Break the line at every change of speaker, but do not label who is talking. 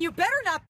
You better not